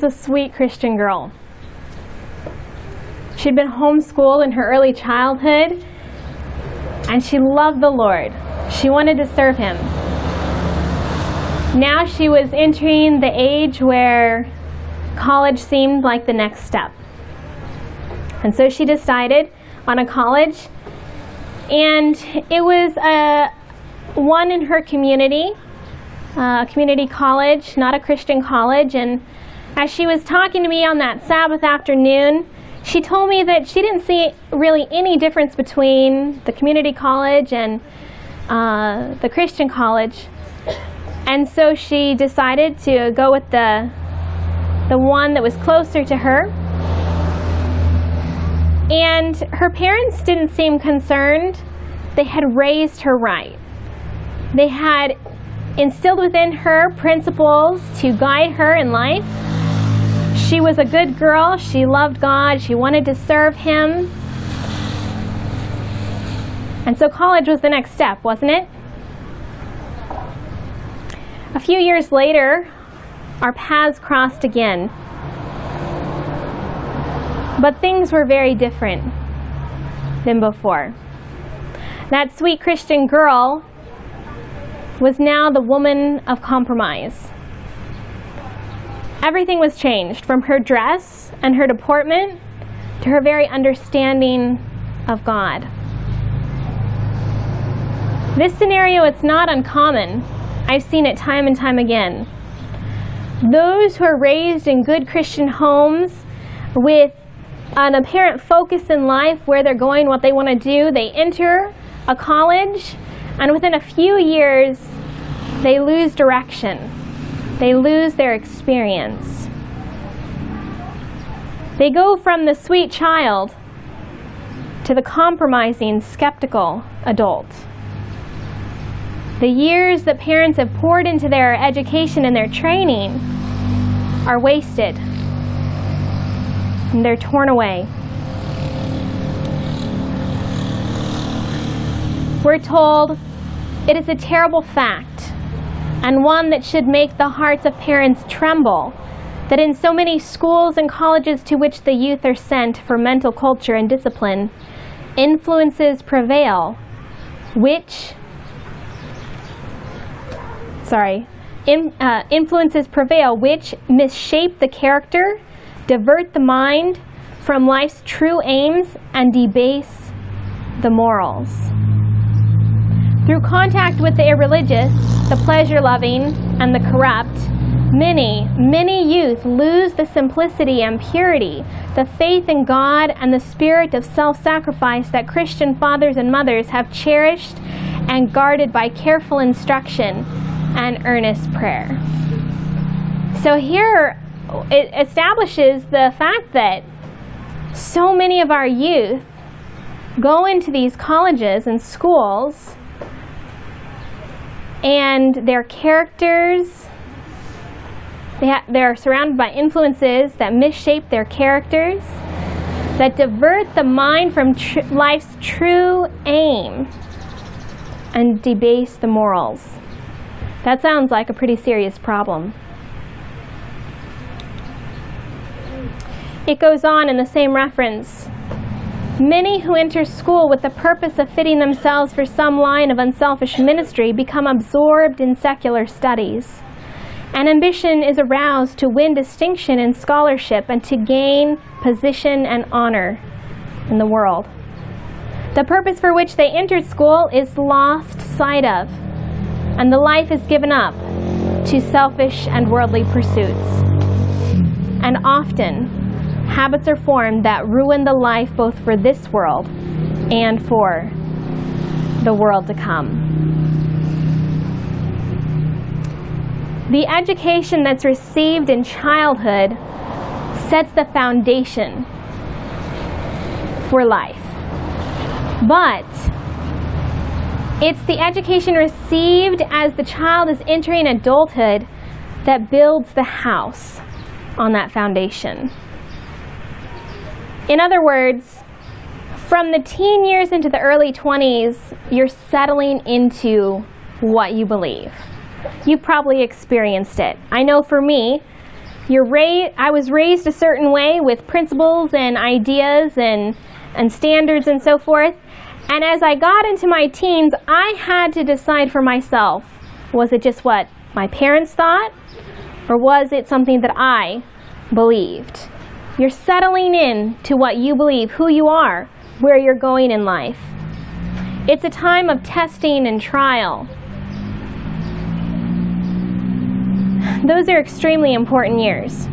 Was a sweet Christian girl. She'd been homeschooled in her early childhood, and she loved the Lord. She wanted to serve Him. Now she was entering the age where college seemed like the next step. And so she decided on a college, and it was a one in her community, uh, a community college, not a Christian college. And as she was talking to me on that Sabbath afternoon, she told me that she didn't see really any difference between the community college and uh, the Christian college. And so she decided to go with the, the one that was closer to her. And her parents didn't seem concerned. They had raised her right. They had instilled within her principles to guide her in life. She was a good girl. She loved God. She wanted to serve Him. And so college was the next step, wasn't it? A few years later, our paths crossed again. But things were very different than before. That sweet Christian girl was now the woman of compromise. Everything was changed from her dress and her deportment to her very understanding of God. This scenario it's not uncommon. I've seen it time and time again. Those who are raised in good Christian homes with an apparent focus in life, where they're going, what they want to do, they enter a college and within a few years, they lose direction. They lose their experience. They go from the sweet child to the compromising, skeptical adult. The years that parents have poured into their education and their training are wasted. And they're torn away. We're told it is a terrible fact, and one that should make the hearts of parents tremble, that in so many schools and colleges to which the youth are sent for mental culture and discipline, influences prevail which, sorry, in, uh, influences prevail which misshape the character, divert the mind from life's true aims, and debase the morals. Through contact with the irreligious, the pleasure loving, and the corrupt, many, many youth lose the simplicity and purity, the faith in God, and the spirit of self sacrifice that Christian fathers and mothers have cherished and guarded by careful instruction and earnest prayer. So here it establishes the fact that so many of our youth go into these colleges and schools and their characters they ha- they're surrounded by influences that misshape their characters that divert the mind from tr- life's true aim and debase the morals. That sounds like a pretty serious problem. It goes on in the same reference Many who enter school with the purpose of fitting themselves for some line of unselfish ministry become absorbed in secular studies. And ambition is aroused to win distinction in scholarship and to gain position and honor in the world. The purpose for which they entered school is lost sight of, and the life is given up to selfish and worldly pursuits. And often, habits are formed that ruin the life both for this world and for the world to come. The education that's received in childhood sets the foundation for life. But it's the education received as the child is entering adulthood that builds the house on that foundation. In other words, from the teen years into the early 20s, you're settling into what you believe. You probably experienced it. I know for me, you're ra- I was raised a certain way with principles and ideas and, and standards and so forth. And as I got into my teens, I had to decide for myself was it just what my parents thought, or was it something that I believed? You're settling in to what you believe, who you are, where you're going in life. It's a time of testing and trial. Those are extremely important years.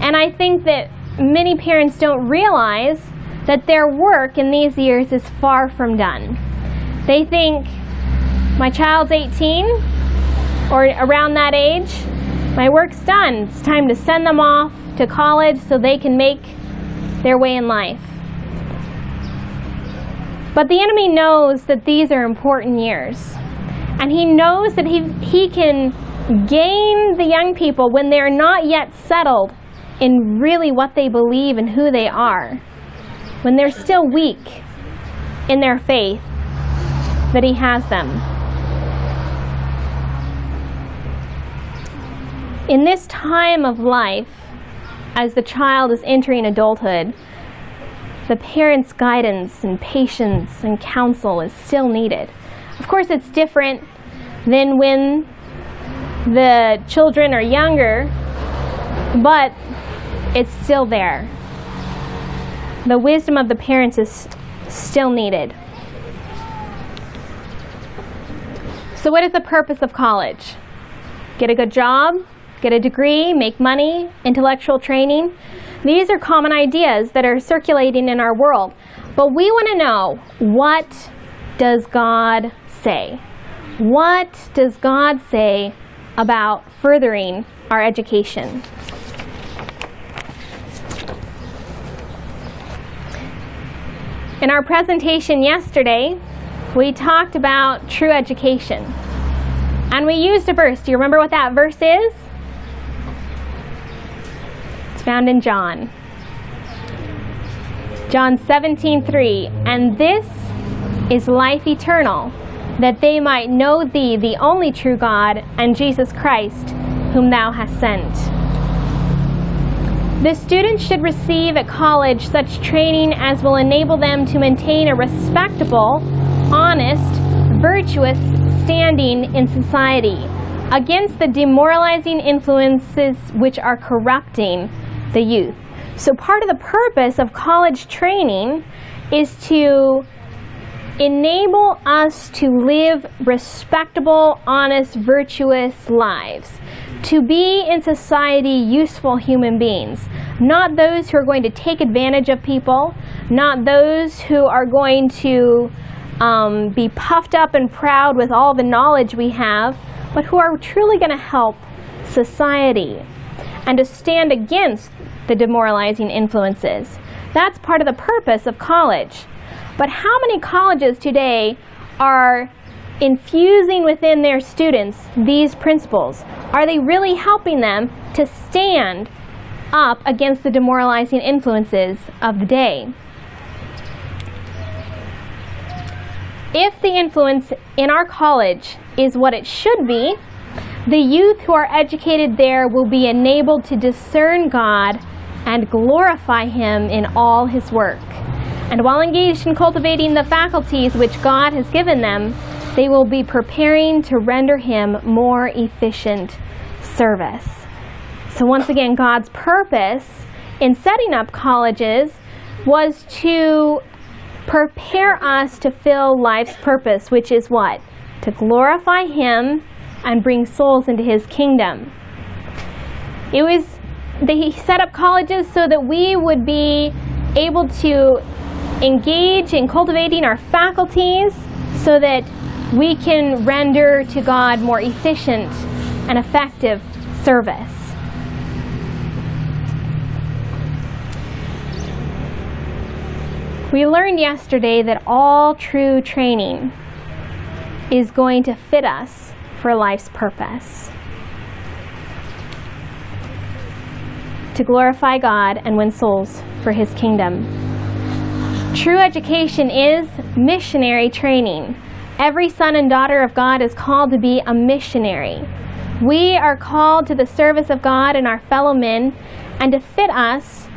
And I think that many parents don't realize that their work in these years is far from done. They think, my child's 18 or around that age, my work's done. It's time to send them off to college so they can make their way in life. But the enemy knows that these are important years. And he knows that he, he can gain the young people when they're not yet settled in really what they believe and who they are. When they're still weak in their faith, that he has them. In this time of life, as the child is entering adulthood, the parent's guidance and patience and counsel is still needed. Of course, it's different than when the children are younger, but it's still there. The wisdom of the parents is still needed. So, what is the purpose of college? Get a good job, get a degree, make money, intellectual training. These are common ideas that are circulating in our world. But we want to know what does God say? What does God say about furthering our education? In our presentation yesterday, we talked about true education. And we used a verse. Do you remember what that verse is? Found in John. John 17:3, and this is life eternal, that they might know thee, the only true God, and Jesus Christ, whom thou hast sent. The students should receive at college such training as will enable them to maintain a respectable, honest, virtuous standing in society against the demoralizing influences which are corrupting the youth. So, part of the purpose of college training is to enable us to live respectable, honest, virtuous lives, to be in society useful human beings, not those who are going to take advantage of people, not those who are going to um, be puffed up and proud with all the knowledge we have, but who are truly going to help society and to stand against the demoralizing influences. That's part of the purpose of college. But how many colleges today are infusing within their students these principles? Are they really helping them to stand up against the demoralizing influences of the day? If the influence in our college is what it should be, the youth who are educated there will be enabled to discern God and glorify Him in all His work. And while engaged in cultivating the faculties which God has given them, they will be preparing to render Him more efficient service. So, once again, God's purpose in setting up colleges was to prepare us to fill life's purpose, which is what? To glorify Him and bring souls into His kingdom. It was they set up colleges so that we would be able to engage in cultivating our faculties so that we can render to God more efficient and effective service. We learned yesterday that all true training is going to fit us for life's purpose. to glorify God and win souls for His kingdom. True education is missionary training, Every son and daughter of God is called to be a missionary. We are called to the service of God and our fellow men, and to fit us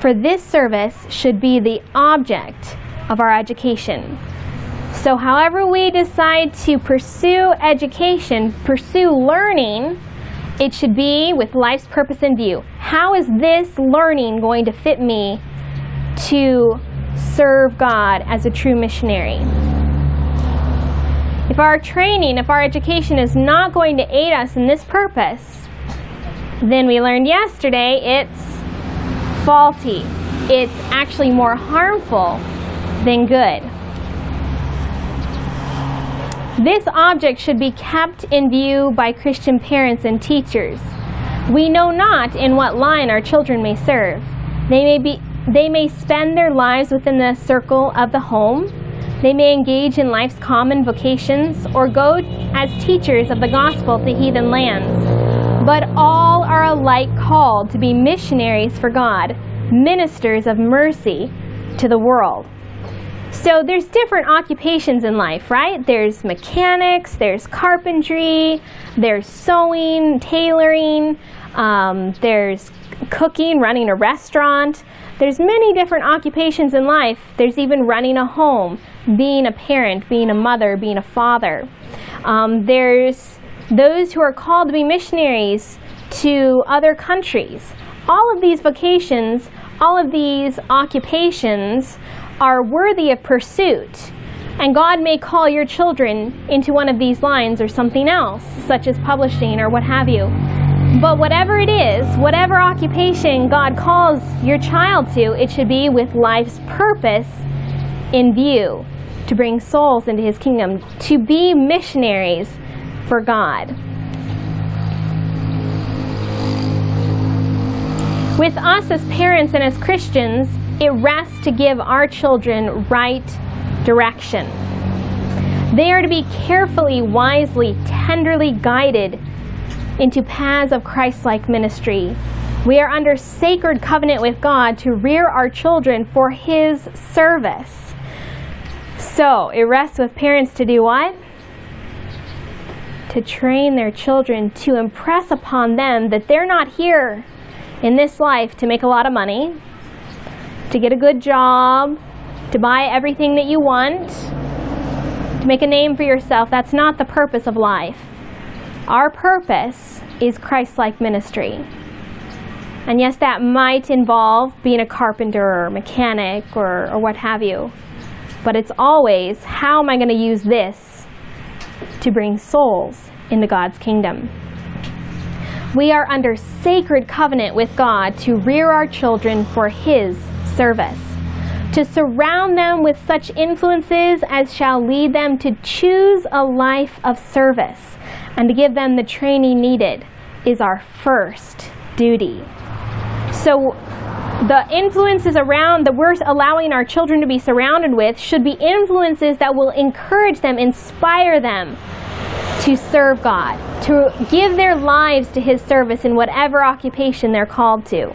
for this service should be the object of our education. So, however, we decide to pursue education, pursue learning, it should be with life's purpose in view. How is this learning going to fit me to serve God as a true missionary? If our training, if our education is not going to aid us in this purpose, then we learned yesterday it's faulty. It's actually more harmful than good. This object should be kept in view by Christian parents and teachers. We know not in what line our children may serve. They may, be, they may spend their lives within the circle of the home. They may engage in life's common vocations or go as teachers of the gospel to heathen lands. But all are alike called to be missionaries for God, ministers of mercy to the world. So there's different occupations in life, right? There's mechanics, there's carpentry, there's sewing, tailoring, um, there's cooking, running a restaurant. There's many different occupations in life. There's even running a home, being a parent, being a mother, being a father. Um, there's those who are called to be missionaries to other countries. All of these vocations, all of these occupations are worthy of pursuit. And God may call your children into one of these lines or something else, such as publishing or what have you. But whatever it is, whatever occupation God calls your child to, it should be with life's purpose in view to bring souls into His kingdom, to be missionaries for God. With us as parents and as Christians, it rests to give our children right direction. They are to be carefully, wisely, tenderly guided into paths of Christ like ministry. We are under sacred covenant with God to rear our children for His service. So it rests with parents to do what? To train their children, to impress upon them that they're not here in this life to make a lot of money, to get a good job, to buy everything that you want, to make a name for yourself. That's not the purpose of life. Our purpose is Christ like ministry. And yes, that might involve being a carpenter or mechanic or, or what have you. But it's always how am I going to use this to bring souls into God's kingdom? We are under sacred covenant with God to rear our children for His service, to surround them with such influences as shall lead them to choose a life of service, and to give them the training needed is our first duty. So, the influences around that we're allowing our children to be surrounded with should be influences that will encourage them, inspire them to serve God, to give their lives to His service in whatever occupation they're called to.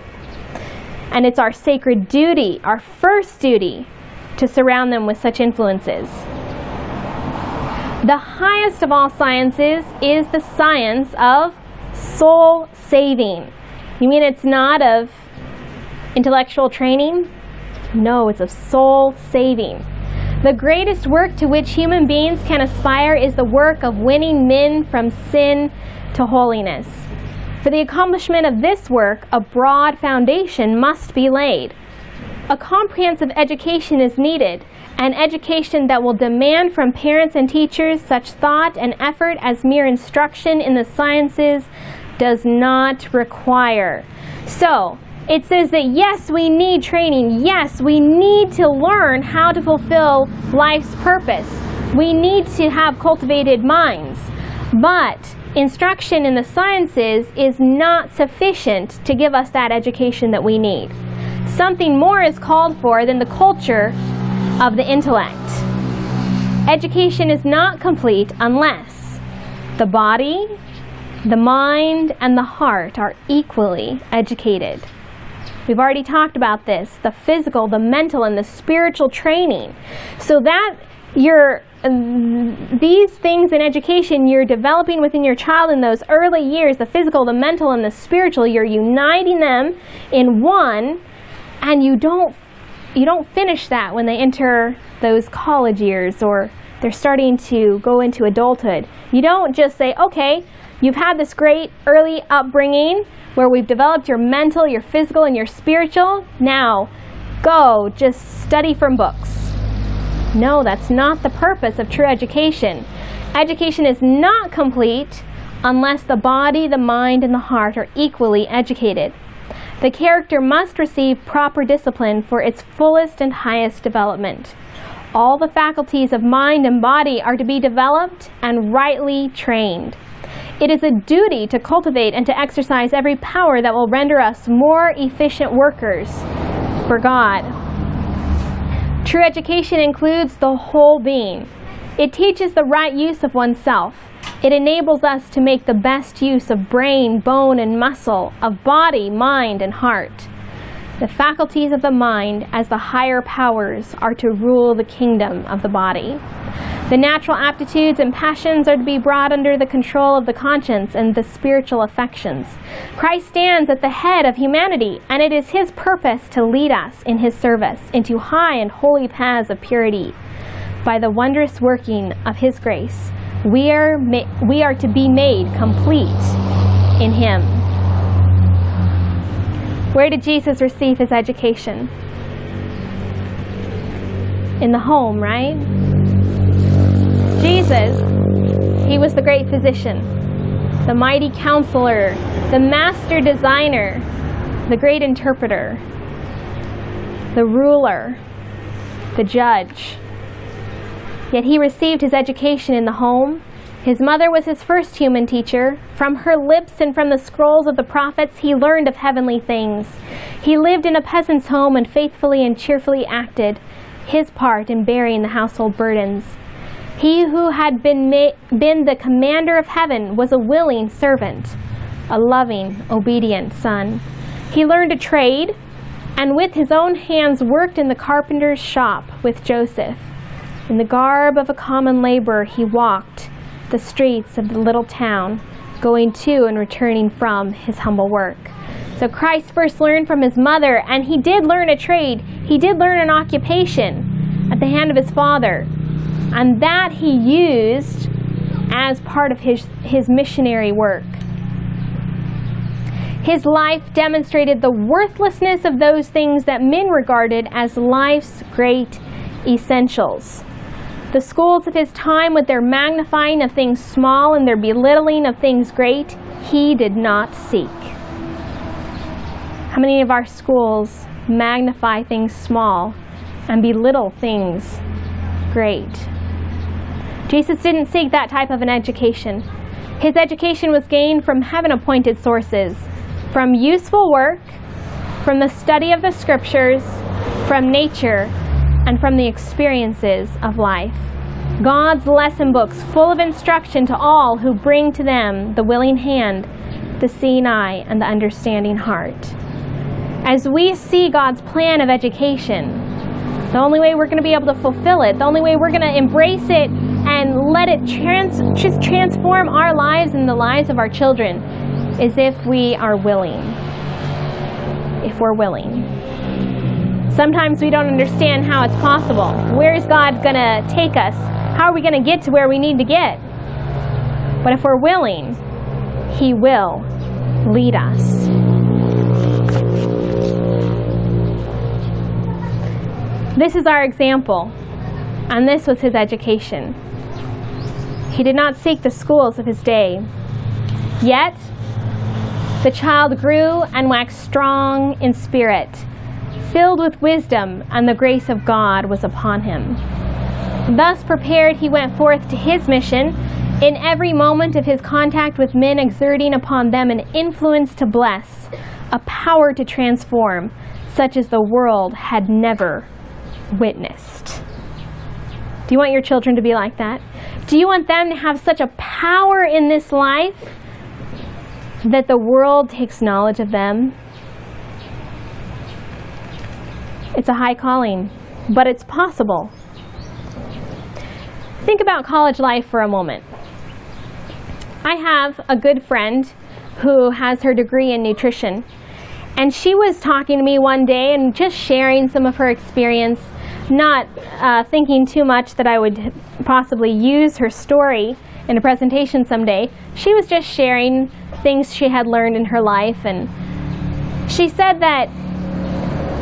And it's our sacred duty, our first duty, to surround them with such influences. The highest of all sciences is the science of soul saving. You mean it's not of intellectual training? No, it's of soul saving. The greatest work to which human beings can aspire is the work of winning men from sin to holiness. For the accomplishment of this work, a broad foundation must be laid. A comprehensive education is needed, an education that will demand from parents and teachers such thought and effort as mere instruction in the sciences does not require. So, it says that yes, we need training. Yes, we need to learn how to fulfill life's purpose. We need to have cultivated minds. But instruction in the sciences is not sufficient to give us that education that we need. Something more is called for than the culture of the intellect. Education is not complete unless the body, the mind, and the heart are equally educated. We've already talked about this the physical, the mental, and the spiritual training. So that your Um, these things in education you're developing within your child in those early years the physical, the mental, and the spiritual you're uniting them in one, and you don't you don't finish that when they enter those college years or they're starting to go into adulthood. You don't just say, okay, you've had this great early upbringing where we've developed your mental, your physical, and your spiritual. Now, go just study from books. No, that's not the purpose of true education. Education is not complete unless the body, the mind, and the heart are equally educated. The character must receive proper discipline for its fullest and highest development. All the faculties of mind and body are to be developed and rightly trained. It is a duty to cultivate and to exercise every power that will render us more efficient workers for God. True education includes the whole being. It teaches the right use of oneself. It enables us to make the best use of brain, bone, and muscle, of body, mind, and heart. The faculties of the mind, as the higher powers, are to rule the kingdom of the body. The natural aptitudes and passions are to be brought under the control of the conscience and the spiritual affections. Christ stands at the head of humanity, and it is his purpose to lead us in his service into high and holy paths of purity by the wondrous working of his grace we are, we are to be made complete in Him. Where did Jesus receive his education? In the home, right? Jesus, he was the great physician, the mighty counselor, the master designer, the great interpreter, the ruler, the judge Yet he received his education in the home. His mother was his first human teacher. From her lips and from the scrolls of the prophets, he learned of heavenly things. He lived in a peasant's home and faithfully and cheerfully acted his part in bearing the household burdens. He who had been, been the commander of heaven was a willing servant, a loving, obedient son. He learned a trade, and with his own hands worked in the carpenter's shop with Joseph. In the garb of a common laborer, he walked the streets of the little town, going to and returning from his humble work. So Christ first learned from his mother, and he did learn a trade. He did learn an occupation at the hand of his father. And that he used as part of his, his missionary work. His life demonstrated the worthlessness of those things that men regarded as life's great essentials. The schools of his time, with their magnifying of things small and their belittling of things great, he did not seek. How many of our schools magnify things small and belittle things great? Jesus didn't seek that type of an education. His education was gained from heaven appointed sources, from useful work, from the study of the scriptures, from nature, and from the experiences of life. God's lesson books full of instruction to all who bring to them the willing hand, the seeing eye, and the understanding heart. As we see God's plan of education, the only way we're going to be able to fulfill it, the only way we're going to embrace it and let it trans- just transform our lives and the lives of our children is if we are willing. If we're willing. Sometimes we don't understand how it's possible. Where is God going to take us? How are we going to get to where we need to get? But if we're willing, He will lead us. This is our example, and this was his education. He did not seek the schools of his day. Yet, the child grew and waxed strong in spirit filled with wisdom, and the grace of God was upon him. Thus prepared, he went forth to his mission, in every moment of his contact with men, exerting upon them an influence to bless, a power to transform, such as the world had never witnessed. Do you want your children to be like that? Do you want them to have such a power in this life that the world takes knowledge of them It's a high calling, but it's possible. Think about college life for a moment. I have a good friend who has her degree in nutrition. And she was talking to me one day and just sharing some of her experience, not uh, thinking too much that I would possibly use her story in a presentation someday. She was just sharing things she had learned in her life. And she said that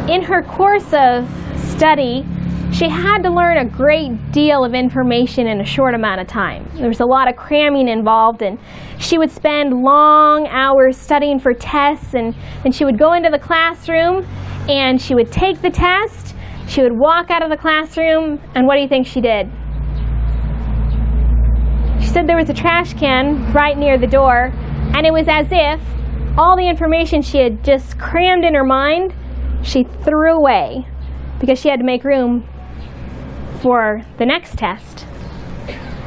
in her course of study, she had to learn a great deal of information in a short amount of time. There was a lot of cramming involved, and she would spend long hours studying for tests, and then she would go into the classroom and she would take the test. She would walk out of the classroom, and what do you think she did? She said there was a trash can right near the door, and it was as if all the information she had just crammed in her mind, she threw away because she had to make room for the next test.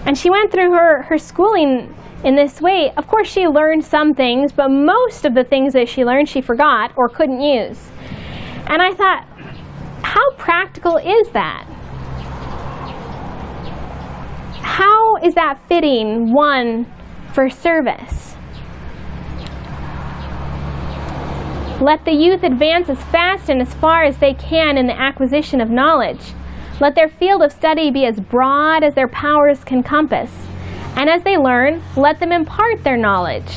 And she went through her, her schooling in this way. Of course, she learned some things, but most of the things that she learned she forgot or couldn't use. And I thought, how practical is that? How is that fitting one for service? Let the youth advance as fast and as far as they can in the acquisition of knowledge. Let their field of study be as broad as their powers can compass. And as they learn, let them impart their knowledge.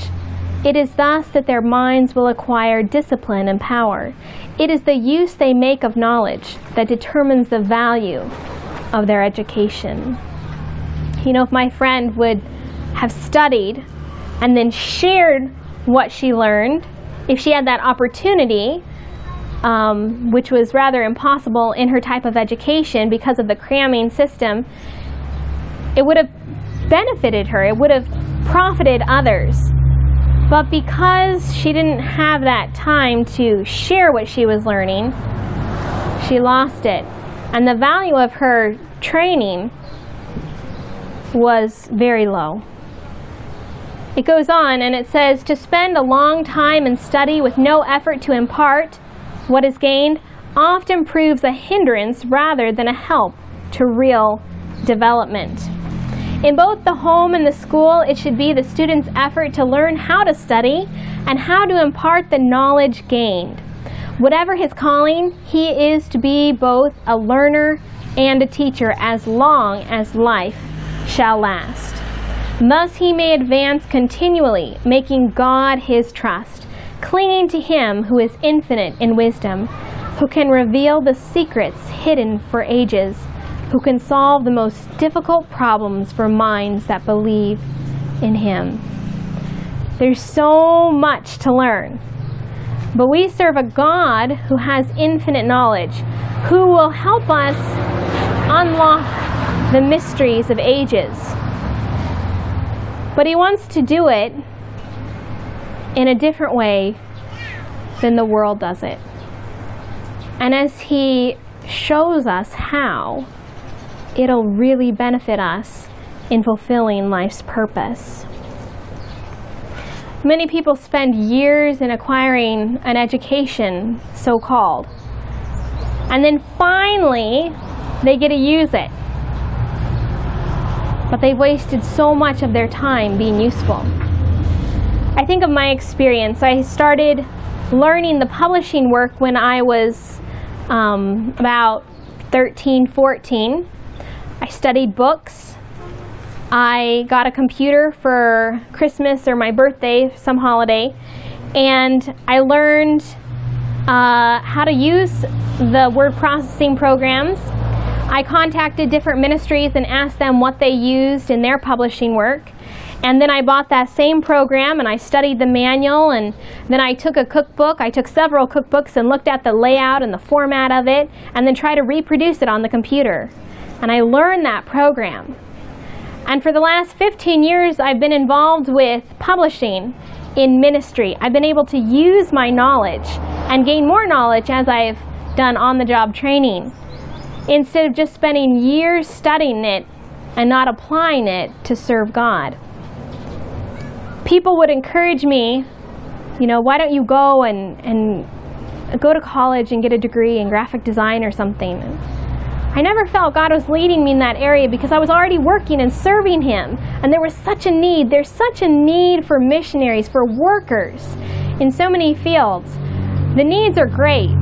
It is thus that their minds will acquire discipline and power. It is the use they make of knowledge that determines the value of their education. You know, if my friend would have studied and then shared what she learned, if she had that opportunity, um, which was rather impossible in her type of education because of the cramming system, it would have benefited her, it would have profited others. But because she didn't have that time to share what she was learning, she lost it. And the value of her training was very low. It goes on and it says to spend a long time in study with no effort to impart what is gained often proves a hindrance rather than a help to real development. In both the home and the school, it should be the student's effort to learn how to study and how to impart the knowledge gained. Whatever his calling, he is to be both a learner and a teacher as long as life shall last. Thus he may advance continually, making God his trust clinging to Him who is infinite in wisdom, who can reveal the secrets hidden for ages, who can solve the most difficult problems for minds that believe in Him. There's so much to learn. But we serve a God who has infinite knowledge, who will help us unlock the mysteries of ages. But He wants to do it in a different way than the world does it. And as He shows us how, it'll really benefit us in fulfilling life's purpose. Many people spend years in acquiring an education, so called, and then finally they get to use it. But they've wasted so much of their time being useful. I think of my experience. I started learning the publishing work when I was um, about 13, 14. I studied books. I got a computer for Christmas or my birthday, some holiday, and I learned uh, how to use the word processing programs. I contacted different ministries and asked them what they used in their publishing work. And then I bought that same program and I studied the manual and then I took a cookbook. I took several cookbooks and looked at the layout and the format of it and then tried to reproduce it on the computer. And I learned that program. And for the last 15 years, I've been involved with publishing in ministry. I've been able to use my knowledge and gain more knowledge as I've done on the job training instead of just spending years studying it and not applying it to serve God people would encourage me, you know, why don't you go and, and go to college and get a degree in graphic design or something? I never felt God was leading me in that area because I was already working and serving Him. And there was such a need. There's such a need for missionaries, for workers in so many fields. The needs are great,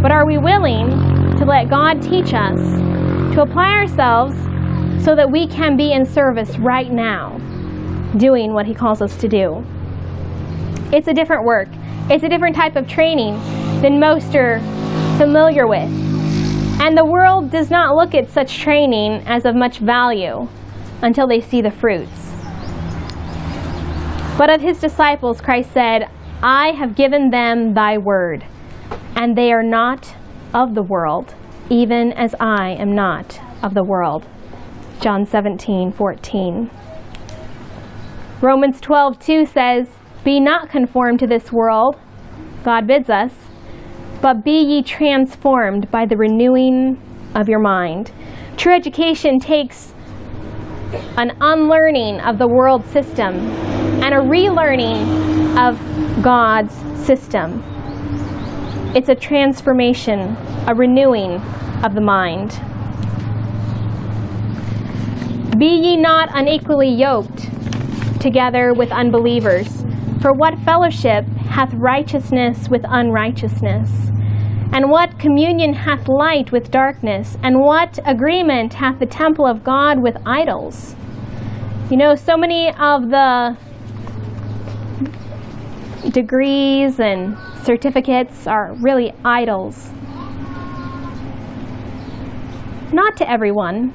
but are we willing to let God teach us, to apply ourselves so that we can be in service right now, doing what He calls us to do? It's a different work, it's a different type of training than most are familiar with. And the world does not look at such training as of much value until they see the fruits. But of his disciples, Christ said, I have given them thy word, and they are not of the world, even as I am not of the world. John 17, 14. Romans 12, 2 says, Be not conformed to this world, God bids us, but be ye transformed by the renewing of your mind. True education takes an unlearning of the world system and a relearning of God's system. It's a transformation, a renewing of the mind. Be ye not unequally yoked together with unbelievers. For what fellowship hath righteousness with unrighteousness? And what communion hath light with darkness? And what agreement hath the temple of God with idols? You know, so many of the degrees and certificates are really idols. Not to everyone,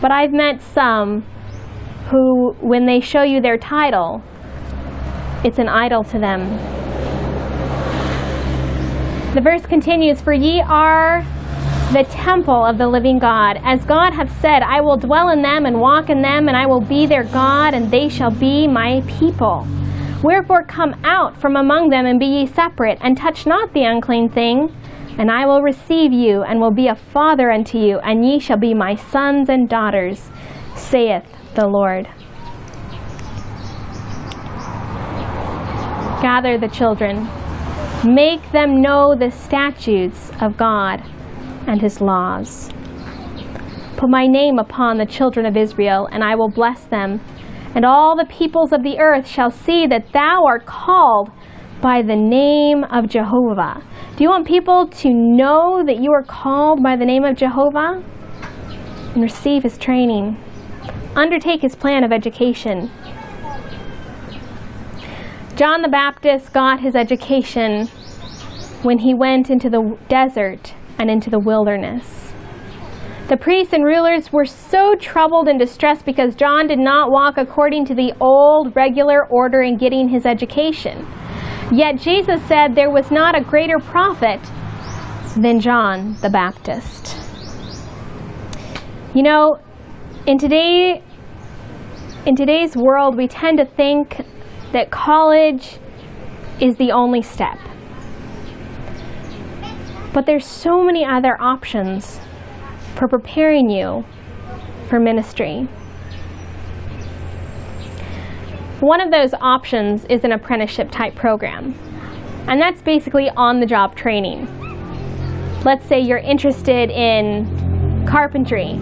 but I've met some who, when they show you their title, it's an idol to them. The verse continues, For ye are the temple of the living God. As God hath said, I will dwell in them and walk in them, and I will be their God, and they shall be my people. Wherefore come out from among them and be ye separate, and touch not the unclean thing, and I will receive you, and will be a father unto you, and ye shall be my sons and daughters, saith the Lord. Gather the children Make them know the statutes of God and his laws. Put my name upon the children of Israel, and I will bless them. And all the peoples of the earth shall see that thou art called by the name of Jehovah. Do you want people to know that you are called by the name of Jehovah? And receive his training. Undertake his plan of education John the Baptist got his education when he went into the desert and into the wilderness. The priests and rulers were so troubled and distressed because John did not walk according to the old regular order in getting his education. Yet Jesus said there was not a greater prophet than John the Baptist. You know, in today in today's world we tend to think that college is the only step. But there's so many other options for preparing you for ministry. One of those options is an apprenticeship type program. And that's basically on the job training. Let's say you're interested in carpentry.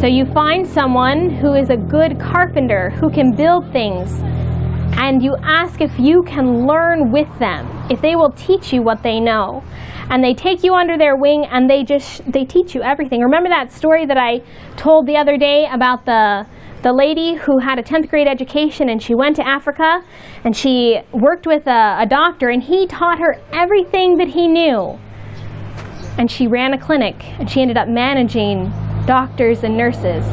So you find someone who is a good carpenter who can build things and you ask if you can learn with them, if they will teach you what they know. And they take you under their wing and they just they teach you everything. Remember that story that I told the other day about the the lady who had a 10th grade education and she went to Africa and she worked with a, a doctor and he taught her everything that he knew. And she ran a clinic and she ended up managing doctors and nurses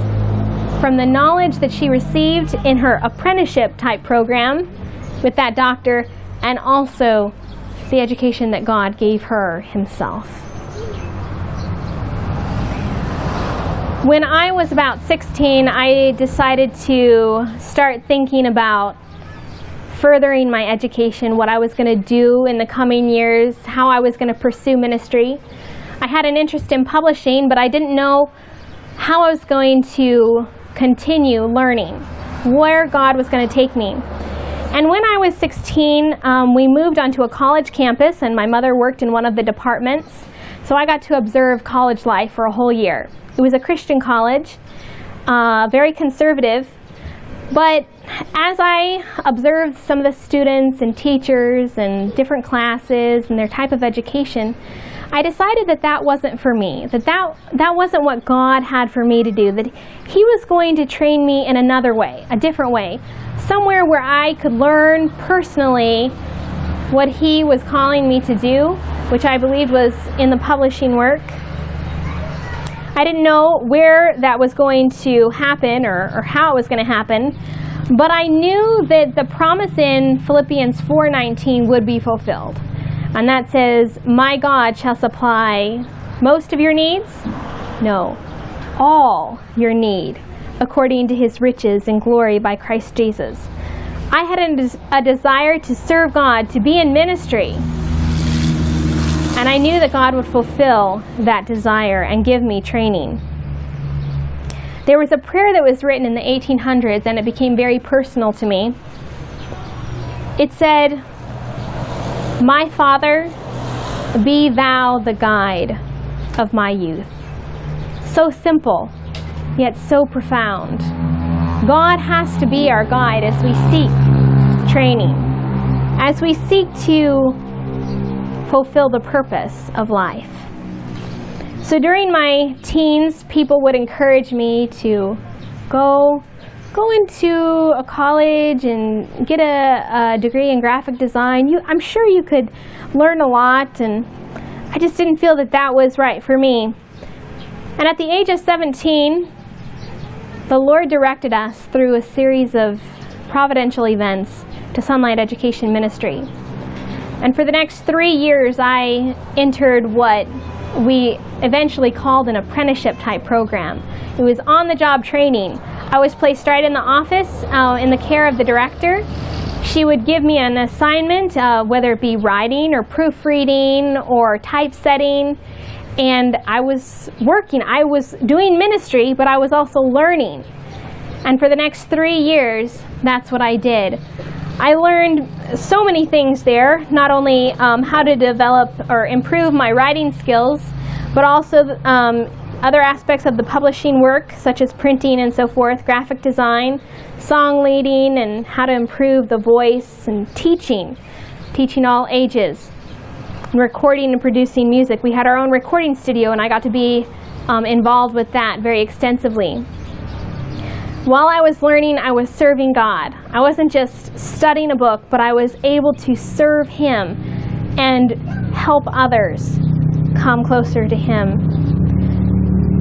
from the knowledge that she received in her apprenticeship type program with that doctor and also the education that God gave her himself. When I was about 16, I decided to start thinking about furthering my education, what I was going to do in the coming years, how I was going to pursue ministry. I had an interest in publishing, but I didn't know how I was going to continue learning where God was going to take me. And when I was 16, um, we moved onto a college campus, and my mother worked in one of the departments. So I got to observe college life for a whole year. It was a Christian college, uh, very conservative, but as I observed some of the students and teachers and different classes and their type of education, I decided that that wasn't for me, that, that that wasn't what God had for me to do, that He was going to train me in another way, a different way, somewhere where I could learn personally what He was calling me to do, which I believed was in the publishing work. I didn't know where that was going to happen or, or how it was going to happen, but I knew that the promise in Philippians 4:19 would be fulfilled. And that says, My God shall supply most of your needs? No, all your need, according to his riches and glory by Christ Jesus. I had a, a desire to serve God, to be in ministry. And I knew that God would fulfill that desire and give me training. There was a prayer that was written in the 1800s, and it became very personal to me. It said, my Father, be thou the guide of my youth. So simple, yet so profound. God has to be our guide as we seek training, as we seek to fulfill the purpose of life. So during my teens, people would encourage me to go go into a college and get a, a degree in graphic design, you, I'm sure you could learn a lot, and I just didn't feel that that was right for me. And at the age of 17, the Lord directed us through a series of providential events to Sonlight Education Ministry. And for the next three years, I entered what we eventually called an apprenticeship type program. It was on the job training I was placed right in the office uh, in the care of the director. She would give me an assignment, uh, whether it be writing or proofreading or typesetting, and I was working. I was doing ministry, but I was also learning. And for the next three years, that's what I did. I learned so many things there, not only um, how to develop or improve my writing skills, but also um, other aspects of the publishing work, such as printing and so forth, graphic design, song leading, and how to improve the voice, and teaching, teaching all ages, recording and producing music. We had our own recording studio, and I got to be um, involved with that very extensively. While I was learning, I was serving God. I wasn't just studying a book, but I was able to serve Him and help others come closer to Him.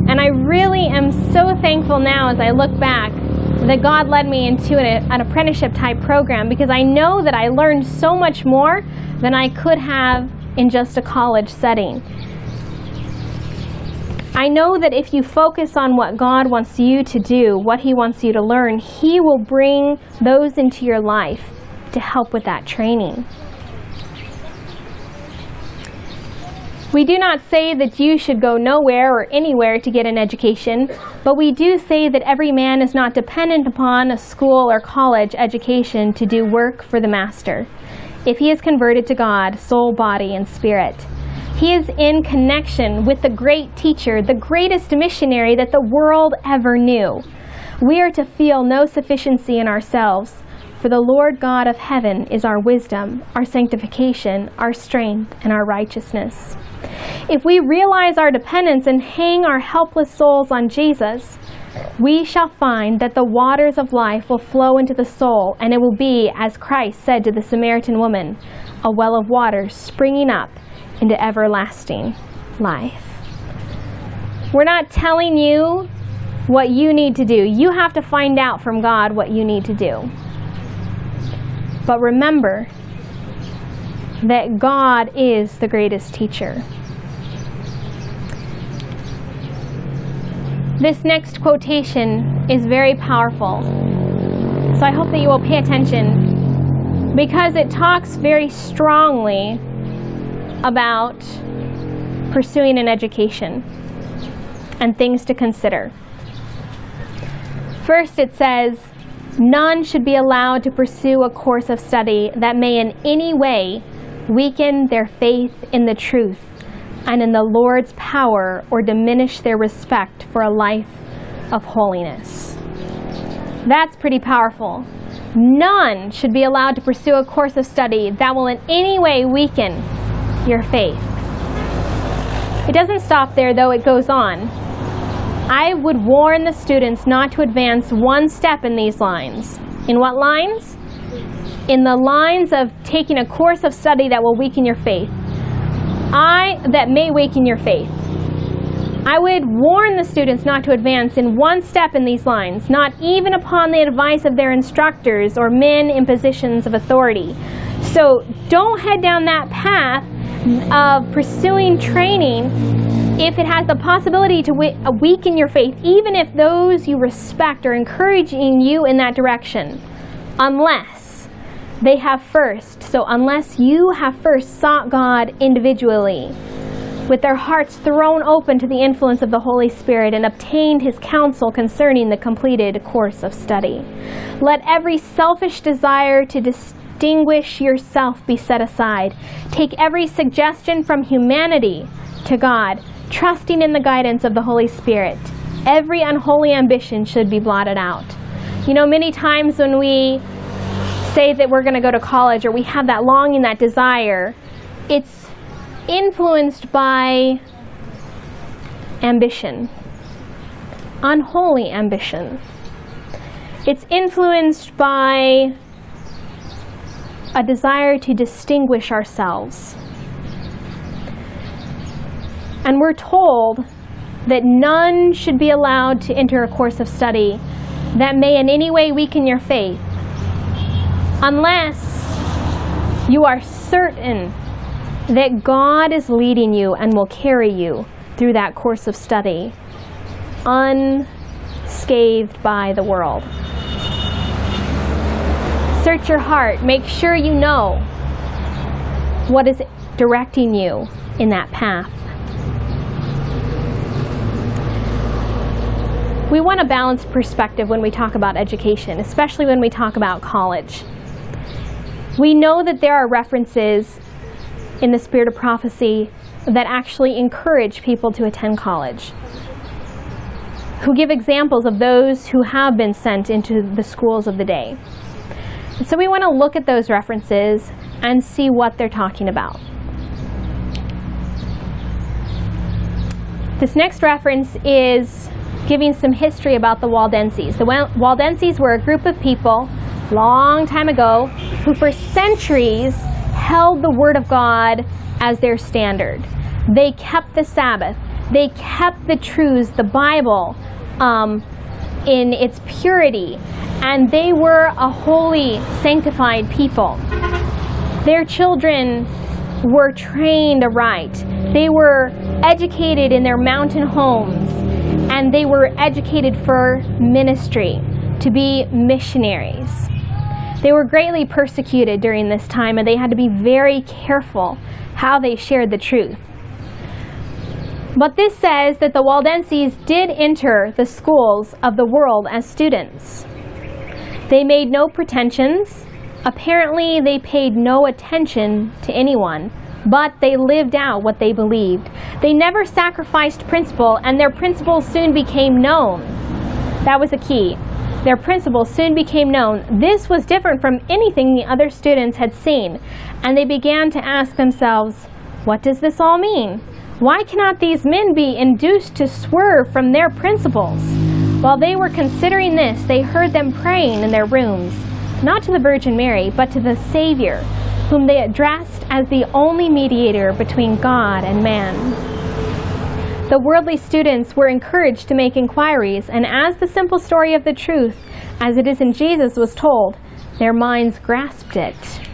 And I really am so thankful now as I look back that God led me into an, apprenticeship type program because I know that I learned so much more than I could have in just a college setting. I know that if you focus on what God wants you to do, what He wants you to learn, He will bring those into your life to help with that training. We do not say that you should go nowhere or anywhere to get an education, but we do say that every man is not dependent upon a school or college education to do work for the Master. If he is converted to God, soul, body, and spirit, he is in connection with the great teacher, the greatest missionary that the world ever knew. We are to feel no sufficiency in ourselves, for the Lord God of heaven is our wisdom, our sanctification, our strength, and our righteousness. If we realize our dependence and hang our helpless souls on Jesus, we shall find that the waters of life will flow into the soul, and it will be, as Christ said to the Samaritan woman, a well of water springing up into everlasting life. We're not telling you what you need to do. You have to find out from God what you need to do. But remember that God is the greatest teacher. This next quotation is very powerful. So I hope that you will pay attention because it talks very strongly about pursuing an education and things to consider. First, it says, None should be allowed to pursue a course of study that may in any way weaken their faith in the truth and in the Lord's power or diminish their respect for a life of holiness. That's pretty powerful. None should be allowed to pursue a course of study that will in any way weaken your faith. It doesn't stop there, though, it goes on. I would warn the students not to advance one step in these lines. In what lines? In the lines of taking a course of study that will weaken your faith. I that may weaken your faith. I would warn the students not to advance in one step in these lines, not even upon the advice of their instructors or men in positions of authority. So don't head down that path of pursuing training if it has the possibility to uh, weaken your faith, even if those you respect are encouraging you in that direction, unless they have first. So, unless you have first sought God individually, with their hearts thrown open to the influence of the Holy Spirit and obtained his counsel concerning the completed course of study. Let every selfish desire to distinguish yourself be set aside. Take every suggestion from humanity to God trusting in the guidance of the Holy Spirit. Every unholy ambition should be blotted out. You know, many times when we say that we're going to go to college or we have that longing, that desire, it's influenced by ambition, unholy ambition. It's influenced by a desire to distinguish ourselves and we're told that none should be allowed to enter a course of study that may in any way weaken your faith unless you are certain that God is leading you and will carry you through that course of study unscathed by the world. Search your heart. Make sure you know what is directing you in that path. We want a balanced perspective when we talk about education, especially when we talk about college. We know that there are references in the spirit of prophecy that actually encourage people to attend college, who give examples of those who have been sent into the schools of the day. So we want to look at those references and see what they're talking about. This next reference is giving some history about the Waldenses. The Waldenses were a group of people long time ago who for centuries held the Word of God as their standard. They kept the Sabbath. They kept the truths, the Bible, um, in its purity. And they were a holy, sanctified people. Their children were trained aright. They were educated in their mountain homes and they were educated for ministry, to be missionaries. They were greatly persecuted during this time, and they had to be very careful how they shared the truth. But this says that the Waldenses did enter the schools of the world as students. They made no pretensions. Apparently, they paid no attention to anyone but they lived out what they believed. They never sacrificed principle, and their principles soon became known. That was a key. Their principles soon became known. This was different from anything the other students had seen, and they began to ask themselves, What does this all mean? Why cannot these men be induced to swerve from their principles? While they were considering this, they heard them praying in their rooms, not to the Virgin Mary, but to the Savior whom they addressed as the only mediator between God and man. The worldly students were encouraged to make inquiries, and as the simple story of the truth, as it is in Jesus, was told, their minds grasped it.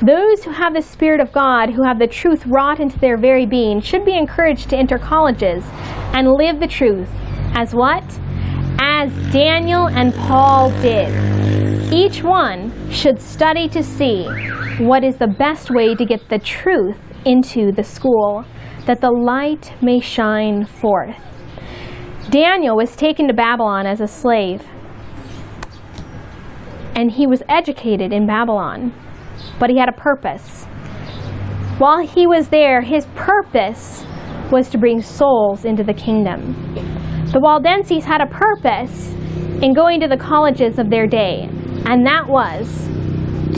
Those who have the Spirit of God, who have the truth wrought into their very being, should be encouraged to enter colleges and live the truth as what? As Daniel and Paul did. Each one should study to see what is the best way to get the truth into the school, that the light may shine forth. Daniel was taken to Babylon as a slave, and he was educated in Babylon, but he had a purpose. while he was there, his purpose was to bring souls into the kingdom. The Waldenses had a purpose in going to the colleges of their day, and that was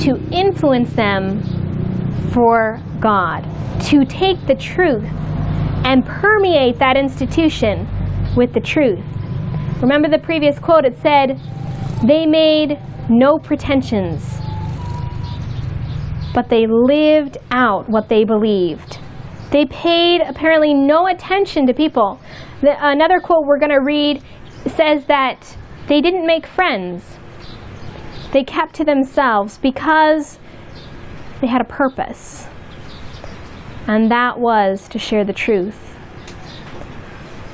to influence them for God, to take the truth and permeate that institution with the truth. Remember the previous quote, it said, They made no pretensions, but they lived out what they believed. They paid apparently no attention to people. The, another quote we're going to read says that they didn't make friends. They kept to themselves because they had a purpose. And that was to share the truth.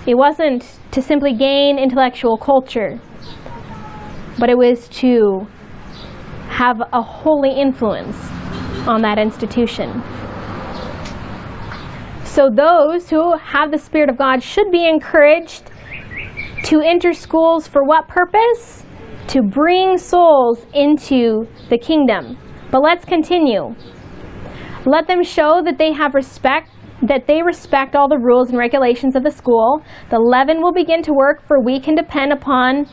It wasn't to simply gain intellectual culture, but it was to have a holy influence on that institution. So those who have the Spirit of God should be encouraged to enter schools for what purpose? To bring souls into the kingdom. But let's continue. Let them show that they have respect, that they respect all the rules and regulations of the school. The leaven will begin to work, for we can depend upon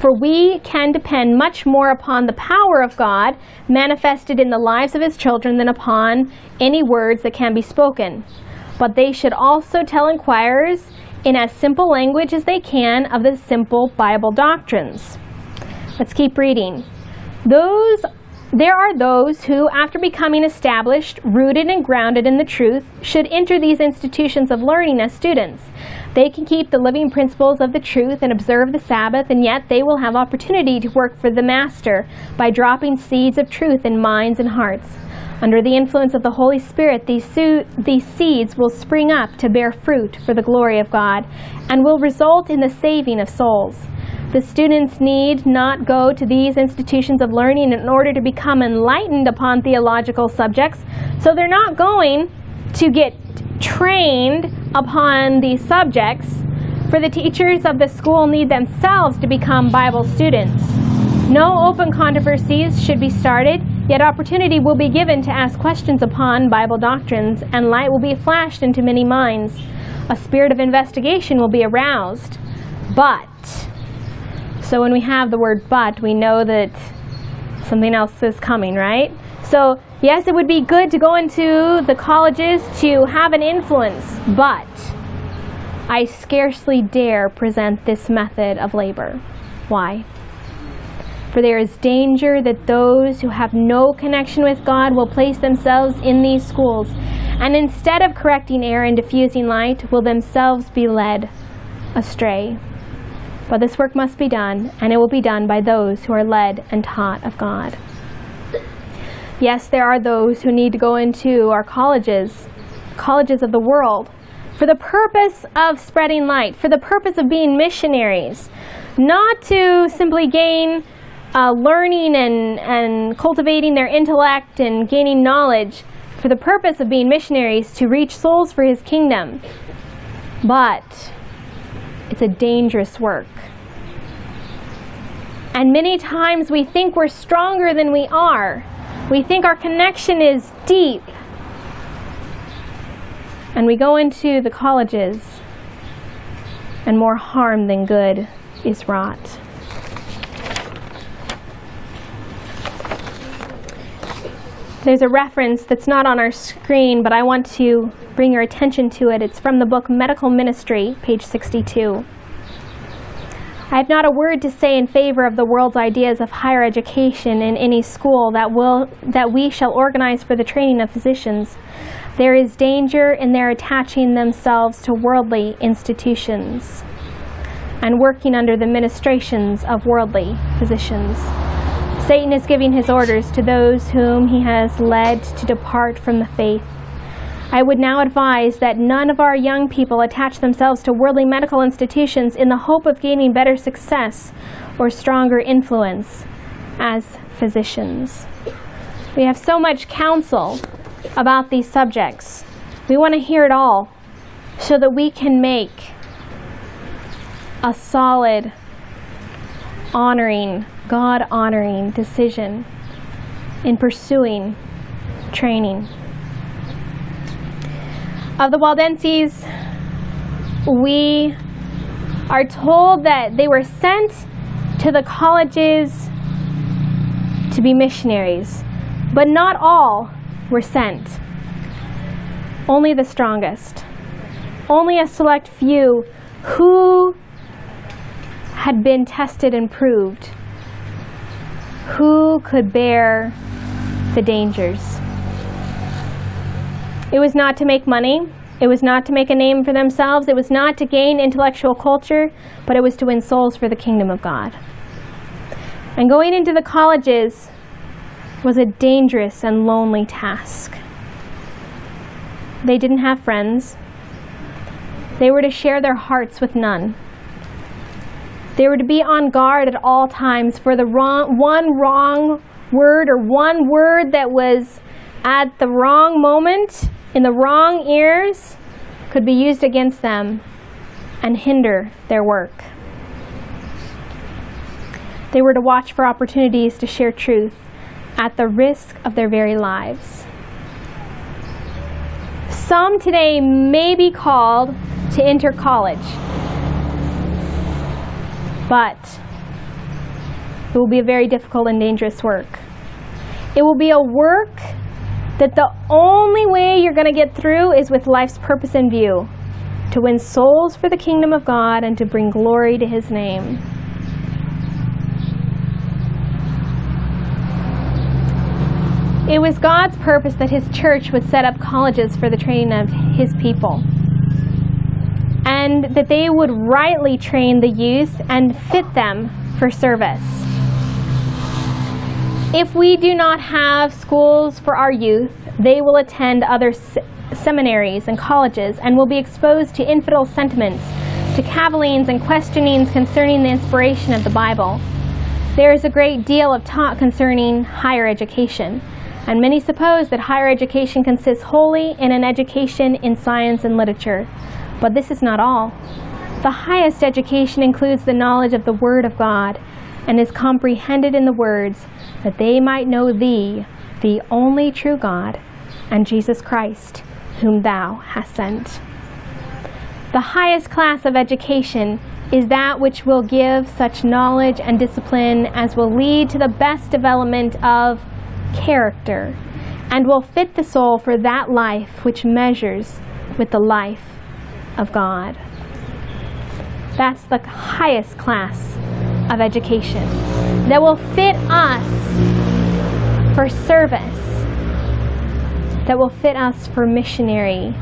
for we can depend much more upon the power of God manifested in the lives of his children than upon any words that can be spoken. But they should also tell inquirers in as simple language as they can of the simple Bible doctrines. Let's keep reading. Those there are those who, after becoming established, rooted and grounded in the truth, should enter these institutions of learning as students. They can keep the living principles of the truth and observe the Sabbath, and yet they will have opportunity to work for the Master by dropping seeds of truth in minds and hearts. Under the influence of the Holy Spirit, these, these seeds will spring up to bear fruit for the glory of God and will result in the saving of souls. The students need not go to these institutions of learning in order to become enlightened upon theological subjects, so they're not going to get trained upon these subjects, for the teachers of the school need themselves to become Bible students. No open controversies should be started, yet opportunity will be given to ask questions upon Bible doctrines, and light will be flashed into many minds. A spirit of investigation will be aroused. But, so when we have the word but, we know that something else is coming, right? So, yes, it would be good to go into the colleges to have an influence, but I scarcely dare present this method of labor. Why? For there is danger that those who have no connection with God will place themselves in these schools, and instead of correcting error and diffusing light, will themselves be led astray. But this work must be done, and it will be done by those who are led and taught of God. Yes, there are those who need to go into our colleges, colleges of the world, for the purpose of spreading light, for the purpose of being missionaries, not to simply gain uh, learning and, and cultivating their intellect and gaining knowledge for the purpose of being missionaries to reach souls for his kingdom. But it's a dangerous work. And many times we think we're stronger than we are. We think our connection is deep. And we go into the colleges, and more harm than good is wrought. There's a reference that's not on our screen, but I want to bring your attention to it. It's from the book Medical Ministry, page 62. I have not a word to say in favor of the world's ideas of higher education in any school that will that we shall organize for the training of physicians. There is danger in their attaching themselves to worldly institutions and working under the ministrations of worldly physicians. Satan is giving his orders to those whom he has led to depart from the faith. I would now advise that none of our young people attach themselves to worldly medical institutions in the hope of gaining better success or stronger influence as physicians. We have so much counsel about these subjects. We want to hear it all so that we can make a solid, honoring God honoring decision in pursuing training. Of the Waldenses, we are told that they were sent to the colleges to be missionaries, but not all were sent. Only the strongest. Only a select few who had been tested and proved, who could bear the dangers. It was not to make money. It was not to make a name for themselves. It was not to gain intellectual culture, but it was to win souls for the kingdom of God. And going into the colleges was a dangerous and lonely task. They didn't have friends. They were to share their hearts with none. They were to be on guard at all times for the wrong, one wrong word or one word that was at the wrong moment in the wrong ears could be used against them and hinder their work. They were to watch for opportunities to share truth at the risk of their very lives. Some today may be called to enter college, but it will be a very difficult and dangerous work. It will be a work that the only way you're going to get through is with life's purpose in view to win souls for the kingdom of God and to bring glory to his name. It was God's purpose that his church would set up colleges for the training of his people. And that they would rightly train the youth and fit them for service. If we do not have schools for our youth, they will attend other se seminaries and colleges and will be exposed to infidel sentiments, to cavillings and questionings concerning the inspiration of the Bible. There is a great deal of talk concerning higher education, and many suppose that higher education consists wholly in an education in science and literature. But this is not all. The highest education includes the knowledge of the Word of God and is comprehended in the words, that they might know thee, the only true God, and Jesus Christ, whom thou hast sent. The highest class of education is that which will give such knowledge and discipline as will lead to the best development of character and will fit the soul for that life which measures with the life of God. That's the highest class of education that will fit us for service, that will fit us for missionary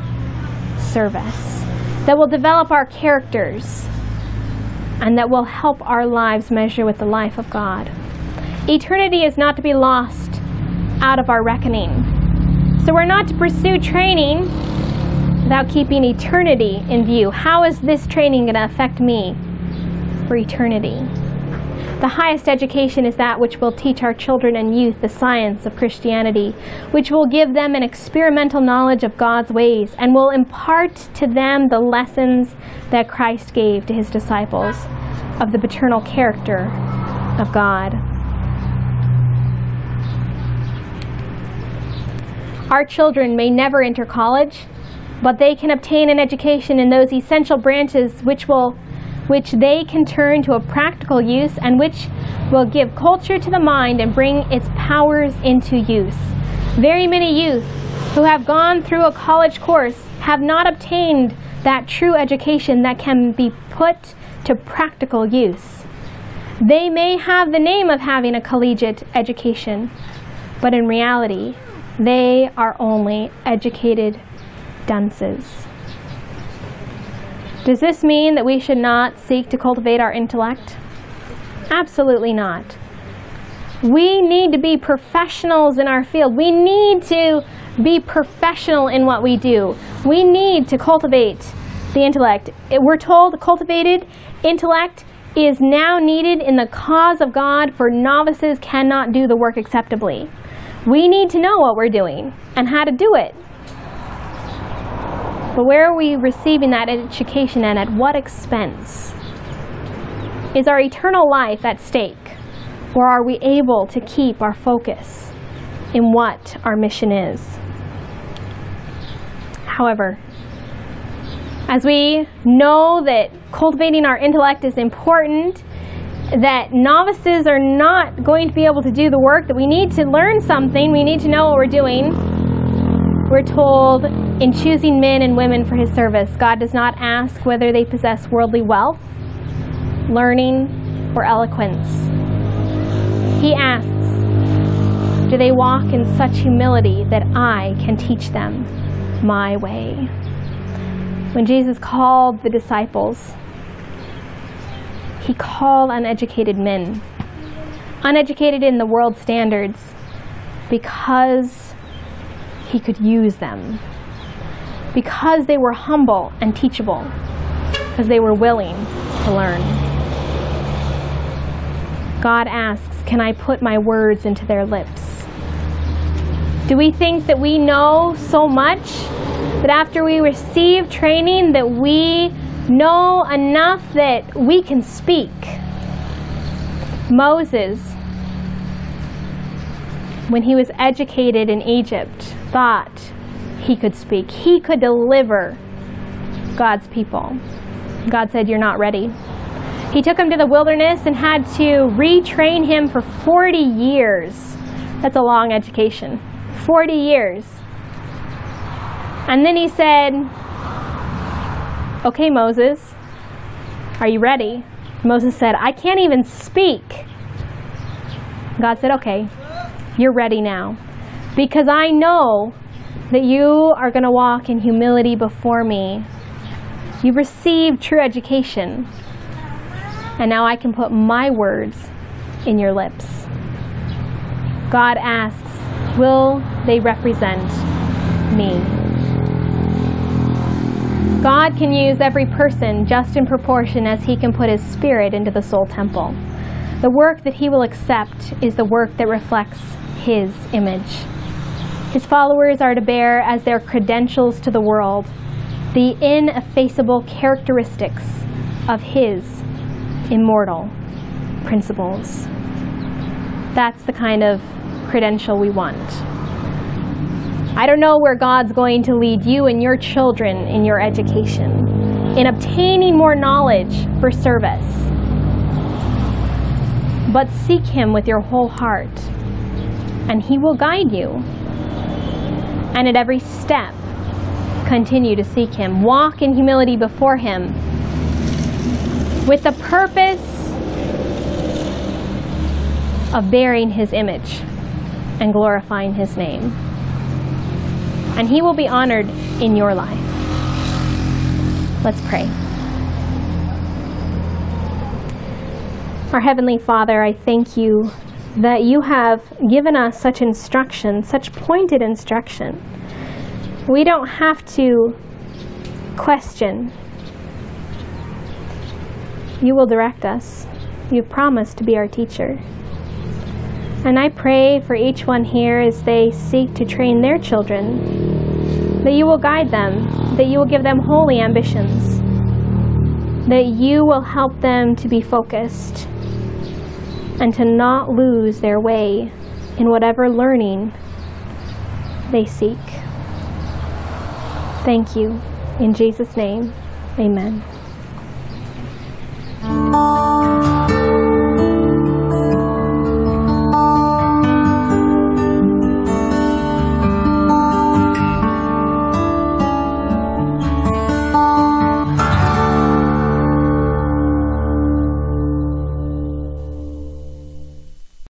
service, that will develop our characters, and that will help our lives measure with the life of God. Eternity is not to be lost out of our reckoning. So we're not to pursue training without keeping eternity in view. How is this training going to affect me for eternity? The highest education is that which will teach our children and youth the science of Christianity, which will give them an experimental knowledge of God's ways and will impart to them the lessons that Christ gave to his disciples of the paternal character of God. Our children may never enter college, but they can obtain an education in those essential branches which will which they can turn to a practical use and which will give culture to the mind and bring its powers into use. Very many youth who have gone through a college course have not obtained that true education that can be put to practical use. They may have the name of having a collegiate education, but in reality, they are only educated dunces. Does this mean that we should not seek to cultivate our intellect? Absolutely not. We need to be professionals in our field. We need to be professional in what we do. We need to cultivate the intellect. We're told cultivated intellect is now needed in the cause of God, for novices cannot do the work acceptably. We need to know what we're doing and how to do it. But where are we receiving that education and at what expense? Is our eternal life at stake? Or are we able to keep our focus in what our mission is? However, As we know that cultivating our intellect is important, that novices are not going to be able to do the work, that we need to learn something, we need to know what we're doing. We're told in choosing men and women for his service, God does not ask whether they possess worldly wealth, learning, or eloquence. He asks, do they walk in such humility that I can teach them my way? When Jesus called the disciples, he called uneducated men, uneducated in the world standards, because he could use them, because they were humble and teachable, because they were willing to learn. God asks, Can I put my words into their lips? Do we think that we know so much that after we receive training that we know enough that we can speak. Moses, when he was educated in Egypt, thought he could speak. He could deliver God's people. God said, You're not ready. He took him to the wilderness and had to retrain him for 40 years. That's a long education. 40 years. And then he said, Okay, Moses, are you ready? Moses said, I can't even speak. God said, Okay, you're ready now. Because I know that you are going to walk in humility before me. You've received true education. And now I can put my words in your lips. God asks, Will they represent me? God can use every person just in proportion as He can put His Spirit into the soul temple. The work that He will accept is the work that reflects His image. His followers are to bear as their credentials to the world the ineffaceable characteristics of His immortal principles. That's the kind of credential we want. I don't know where God's going to lead you and your children in your education, in obtaining more knowledge for service. But seek Him with your whole heart, and He will guide you. And at every step, continue to seek Him. Walk in humility before Him with the purpose of bearing His image and glorifying His name and He will be honored in your life. Let's pray. Our Heavenly Father, I thank you that you have given us such instruction, such pointed instruction. We don't have to question. You will direct us. You've promised to be our teacher. And I pray for each one here as they seek to train their children that you will guide them, that you will give them holy ambitions, that you will help them to be focused and to not lose their way in whatever learning they seek. Thank you. In Jesus' name, amen.